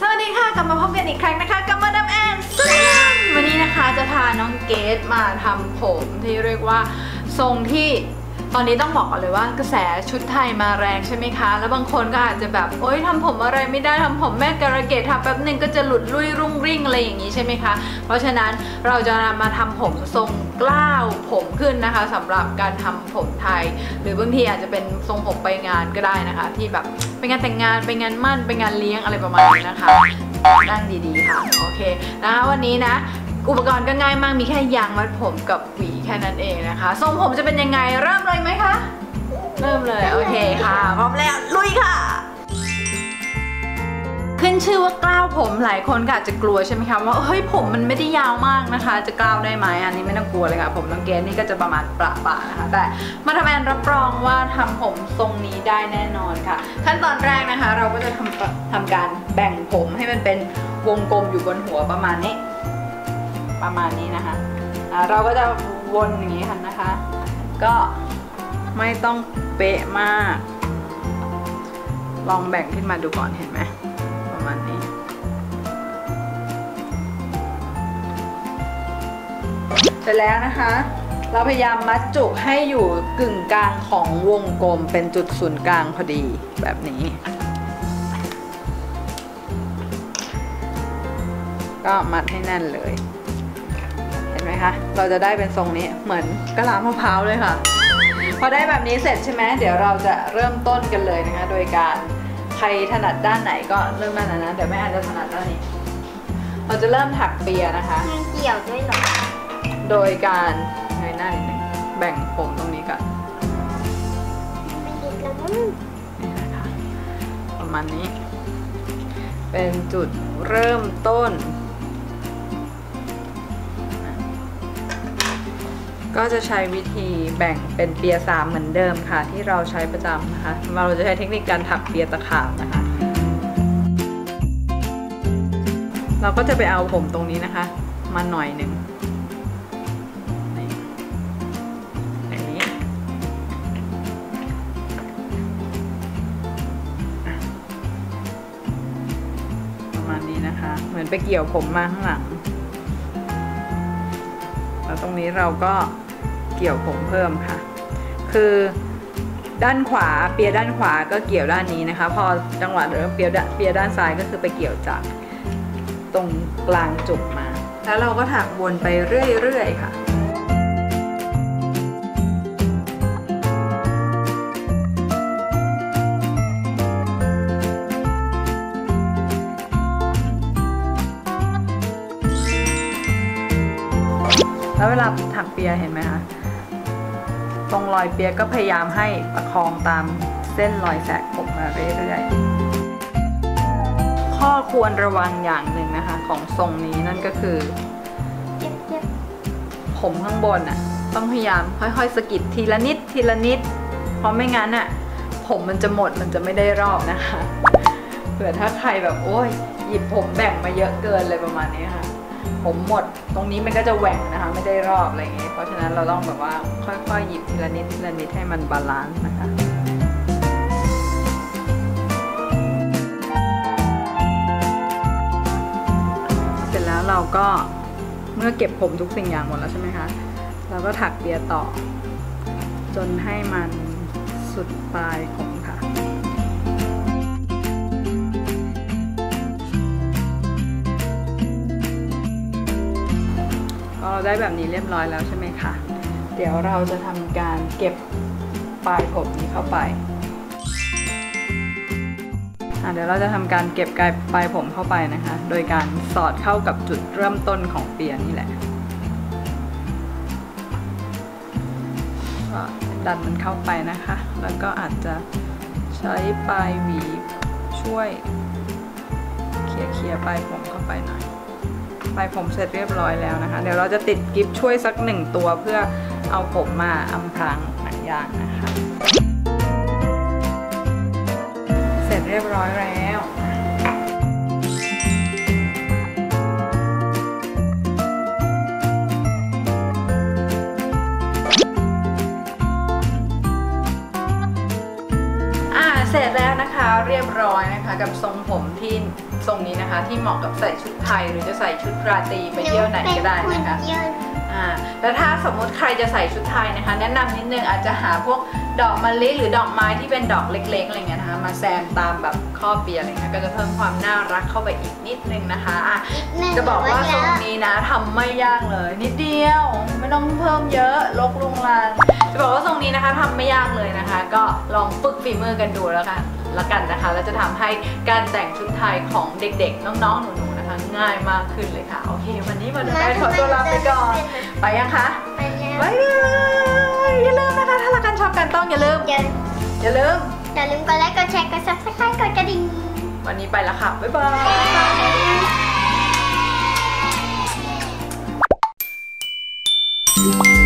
สวัสดีค่ะ กลับมาพบกันอีกครั้งนะคะกับมาดามแอนวันนี้นะคะจะพาน้องเกดมาทำผมที่เรียกว่าทรงที่ ตอนนี้ต้องบอกก่อนเลยว่ากระแสชุดไทยมาแรงใช่ไหมคะ แล้วบางคนก็อาจจะแบบโอ๊ยทำผมอะไรไม่ได้ทำผมแม่การะเกดทำแป๊บหนึ่งก็จะหลุดลุ่ยรุ่งริ่งอะไรอย่างนี้ใช่ไหมคะ เพราะฉะนั้นเราจะมาทำผมทรงกล้าวผมขึ้นนะคะสำหรับการทำผมไทย หรือบางทีอาจจะเป็นทรงผมไปงานก็ได้นะคะ ที่แบบไปงานแต่งงานไปงานมั่นไปงานเลี้ยงอะไรประมาณนี้นะคะนั่งดีๆค่ะโอเคนะคะวันนี้นะ อุปกรณ์ก็ง่ายมากมีแค่ยางมัดผมกับหวีแค่นั้นเองนะคะทรงผมจะเป็นยังไงเริ่มเลยไหมคะ เริ่มเลยโอเคค่ะพร้อมแล้วลุยค่ะ ขึ้นชื่อว่ากล้าวผมหลายคนก็อาจจะกลัวใช่ไหมคะว่าเฮ้ยผมมันไม่ได้ยาวมากนะคะ จะกล้าวได้ไหมอันนี้ไม่ต้องกลัวเลยค่ะ ผมน้องเกดนี่ก็จะประมาณประปะนะคะ แต่มาทำแอนรับรองว่าทำผมทรงนี้ได้แน่นอนค่ะ ขั้นตอนแรกนะคะ เราก็จะทำทำการแบ่งผมให้มันเป็นวงกลมอยู่บนหัวประมาณนี้ ประมาณนี้นะคะเราก็จะวนอย่างนี้ค่ะนะคะ ก็ไม่ต้องเป๊ะมาก ลองแบ่งขึ้นมาดูก่อนเห็นไหมประมาณนี้ เสร็จแล้วนะคะ เราพยายามมัดจุกให้อยู่กึ่งกลางของวงกลมเป็นจุดศูนย์กลางพอดีแบบนี้ ก็มัดให้แน่นเลย เห็นไหมคะ เราจะได้เป็นทรงนี้เหมือนกะลามะพร้าวเลยค่ะ พอได้แบบนี้เสร็จใช่ไหมเดี๋ยวเราจะเริ่มต้นกันเลยนะคะ โดยการใครถนัดด้านไหนก็เริ่มด้านนั้นนะเดี๋ยวแม่อาจจะถนัดด้านนี้ เราจะเริ่มถักเปียนะคะ มันเกี่ยวด้วยเหรอ โดยการเงยหน้านิดนึงแบ่งผมตรงนี้ก่อนไม่ติดแล้วมั้งนี่นะคะประมาณนี้ เป็นจุดเริ่มต้น ก็จะใช้วิธีแบ่งเป็นเปียสามเหมือนเดิมค่ะ ที่เราใช้ประจำนะคะ เราจะใช้เทคนิคการถักเปียตะขาบนะคะ เราก็จะไปเอาผมตรงนี้นะคะ มาหน่อยหนึ่งประมาณนี้นะคะเหมือนไปเกี่ยวผมมาข้างหลัง แล้วตรงนี้เราก็ เกี่ยวผมเพิ่มค่ะ คือด้านขวาเปียด้านขวาก็เกี่ยวด้านนี้นะคะ พอจังหวะเดิมเปียดเปียด้านซ้ายก็คือไปเกี่ยวจากตรงกลางจุกมา แล้วเราก็ถักวนไปเรื่อยๆค่ะ แล้วเวลาถักเปียเห็นไหมคะตรงรอยเปียก็พยายามให้ประคองตามเส้นรอยแสกผมมาเรื่อยๆข้อควรระวังอย่างหนึ่งนะคะ ของทรงนี้นั่นก็คือเจ็บเจ็บผมข้างบนน่ะต้องพยายามค่อยๆสกิดทีละนิดทีละนิด เพราะไม่งั้นน่ะผมมันจะหมดมันจะไม่ได้รอบนะคะเผื่อถ้าใครแบบโอ้ยหยิบผมแบ่งมาเยอะเกินเลยประมาณนี้ค่ะ ผมหมด ตรงนี้มันก็จะแหว่งนะคะ ไม่ได้รอบอะไรอย่างเงี้ยเพราะฉะนั้นเราต้องแบบว่าค่อยๆหยิบทีละนิดทีละนิดให้มัน balance นะคะเสร็จแล้วเราก็เมื่อเก็บผมทุกสิ่งอย่างหมดแล้วใช่ไหมคะเราก็ถักเปียต่อ จนให้มันสุดปลายผมค่ะ ก็ได้แบบนี้เรียบร้อยแล้วใช่ไหมคะ เดี๋ยวเราจะทำการเก็บปลายผมนี้เข้าไปเดี๋ยวเราจะทำการเก็บกายปลายผมเข้าไปนะคะ โดยการสอดเข้ากับจุดเริ่มต้นของเปียนี่แหละก็ดันมันเข้าไปนะคะ แล้วก็อาจจะใช้ปลายหวีช่วยเคลียร์เคลียร์ปลายผมเข้าไปหน่อย ปลายผมเสร็จเรียบร้อยแล้วนะคะ เดี๋ยวเราจะติดกิฟช่วยสักหนึ่งตัวเพื่อเอาผมมาอำพรางหนังยางนะคะ เสร็จเรียบร้อยแล้ว อยนะคะ กับทรงผมที่ทรงนี้นะคะ ที่เหมาะกับใส่ชุดไทย หรือจะใส่ชุดราตรีไปเที่ยวไหนก็ได้นะคะหเป็นหุ่ยนต์อ่าแล้วถ้าสมมุติใครจะใส่ชุดไทยนะคะ แนะนำนิดนึงอาจจะหาพวกดอกมะลิหรือดอกไม้ที่เป็นดอกเล็กๆอะไรเงี้ยนะคะ มาแซมตามแบบข้อเปียอะไรเงี้ยก็จะเพิ่มความน่ารักเข้าไปอีกนิดนึงนะคะอะนิดนึงจะบอกว่าหทรืรงเยอะนี้นะทำไม่ยากเลย นิดเดียวไม่ต้องเพิ่มเยอะลกลุงลานจะบอกว่าทรงนี้นะคะทำไม่ยากเลยนะคะ ก็ลองฝึกฝีมือกันดูแล้วกันแล้วกันนะคะ แล้วจะทำให้การแต่งชุดไทยของเด็กๆ น้องๆ หนูๆ นะคะ ง่ายมากขึ้นเลยค่ะ โอเค วันนี้มาดูได้ขอตัวลาไปก่อน ไปยังคะ ไปแล้วบายบายอย่าลืมนะคะ ถ้ารักกันชอบกันต้องอย่าลืม อย่าอย่าลืม อย่าลืมกดไลค์ กดแชร์ กด subscribe กดกระดิ่ง วันนี้ไปแล้วค่ะ บ๊ายบาย Bye.